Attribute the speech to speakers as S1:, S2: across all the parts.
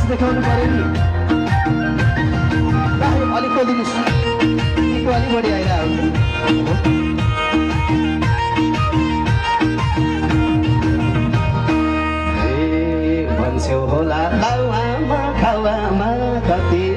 S1: Interest देखाउनु पऱ्यो नि। अलिक खोलिदिनुहोस्। निको अलिक बढी आइरहेको होला। बाउ आमा कति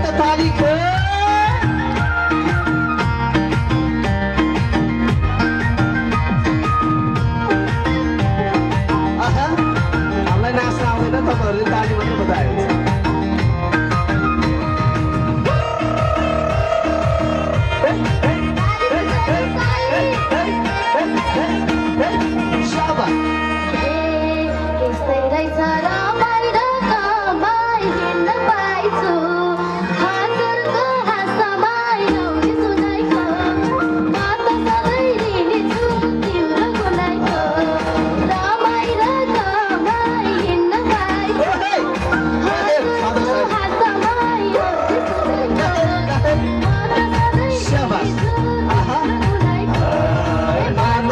S2: ಅಂತ
S1: ತಾಳಿ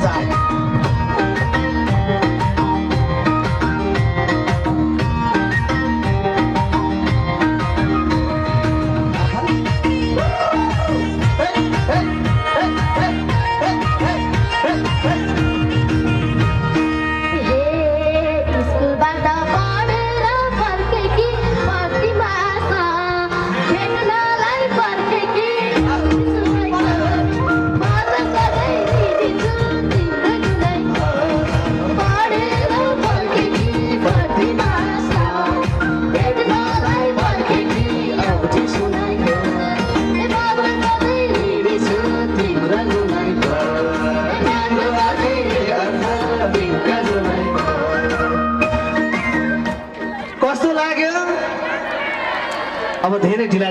S1: Father अब धेरै ढिला